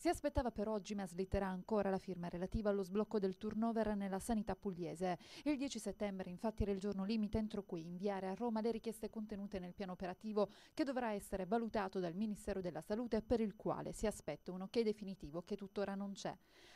Si aspettava per oggi, ma slitterà ancora la firma relativa allo sblocco del turnover nella sanità pugliese. Il 10 settembre, infatti, era il giorno limite entro cui inviare a Roma le richieste contenute nel piano operativo che dovrà essere valutato dal Ministero della Salute per il quale si aspetta un ok definitivo che tuttora non c'è.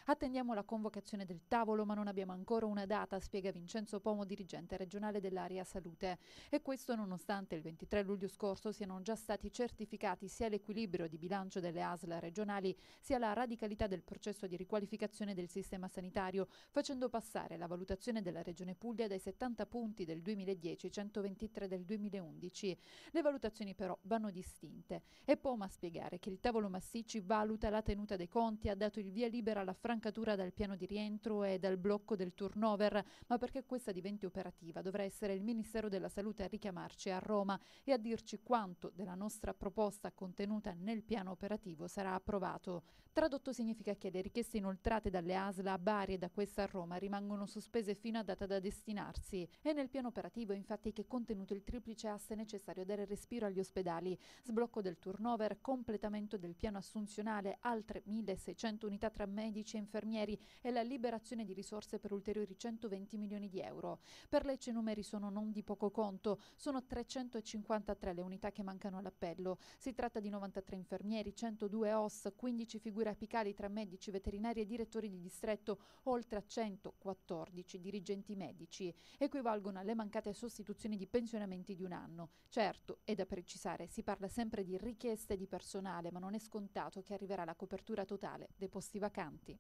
Attendiamo la convocazione del tavolo, ma non abbiamo ancora una data, spiega Vincenzo Pomo, dirigente regionale dell'area salute. E questo nonostante il 23 luglio scorso siano già stati certificati sia l'equilibrio di bilancio delle ASL regionali sia sia la radicalità del processo di riqualificazione del sistema sanitario, facendo passare la valutazione della Regione Puglia dai 70 punti del 2010 ai 123 del 2011. Le valutazioni però vanno distinte. È Poma a spiegare che il tavolo Massicci valuta la tenuta dei conti, ha dato il via libera alla francatura dal piano di rientro e dal blocco del turnover, ma perché questa diventi operativa dovrà essere il Ministero della Salute a richiamarci a Roma e a dirci quanto della nostra proposta contenuta nel piano operativo sarà approvato. Tradotto significa che le richieste inoltrate dalle ASL a Bari e da questa a Roma rimangono sospese fino a data da destinarsi. È nel piano operativo infatti che è contenuto il triplice asse necessario a dare respiro agli ospedali, sblocco del turnover, completamento del piano assunzionale, altre 1600 unità tra medici e infermieri e la liberazione di risorse per ulteriori 120 milioni di euro. Per Lecce i numeri sono non di poco conto, sono 353 le unità che mancano all'appello. Si tratta di 93 infermieri, 102 OS, 15 figure apicali tra medici, veterinari e direttori di distretto, oltre a 114 dirigenti medici. Equivalgono alle mancate sostituzioni di pensionamenti di un anno. Certo, è da precisare, si parla sempre di richieste di personale, ma non è scontato che arriverà la copertura totale dei posti vacanti.